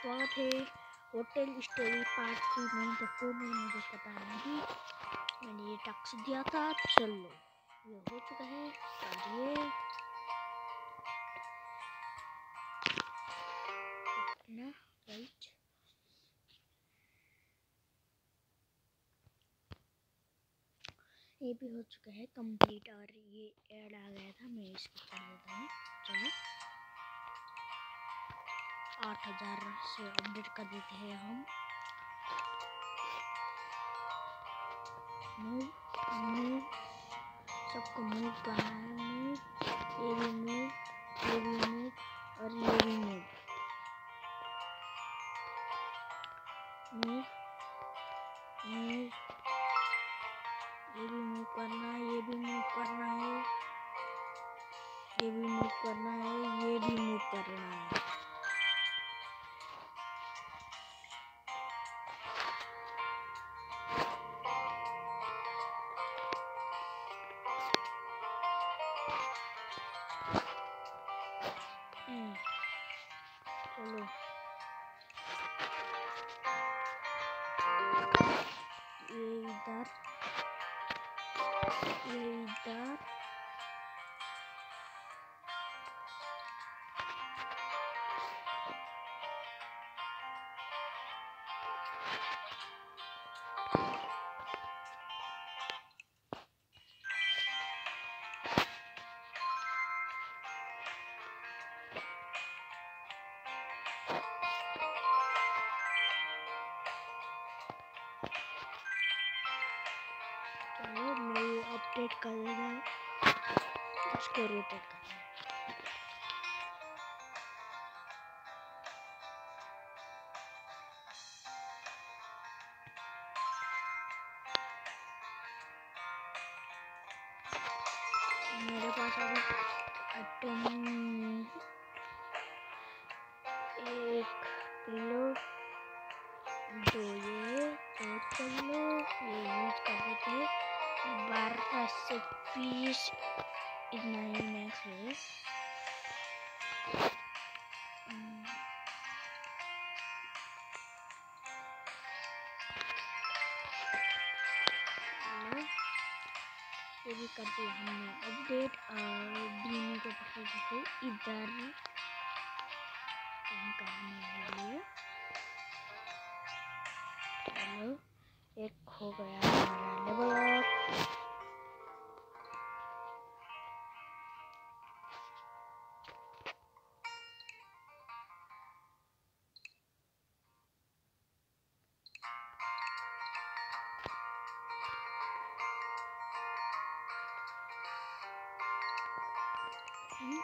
स्वागत है। Hotel story part three में तो में मुझे पता नहीं। मैंने ये टैक्स दिया था, चलो, ये हो चुका है और ये ये भी हो चुका है कंप्लीट और ये ऐड आ गया था, मैं इसको चल देता हूँ। चलो। आठ हज़ार से अपडेट कर देते हैं हम। मूव मूव सबको मूव करना है। मूव ये भी मूव ये भी मूव और ये भी मूव मूव मूव ये भी मूव करना है, ये भी मूव करना है। ये भी मूव करना है, ये भी मूव ये इधर ये चलो मैं अपडेट कर देना इसको रोटेट करना मेरे पास अभी एक किलो, दो ये दो चलो ये यूज़ कर देते हैं। है हम्म, ये भी कर दिया हमने अपडेट और डीमी को पकड़ देते इधर करने के लिए चलो एक हो गया हमारा लेवल Uhum.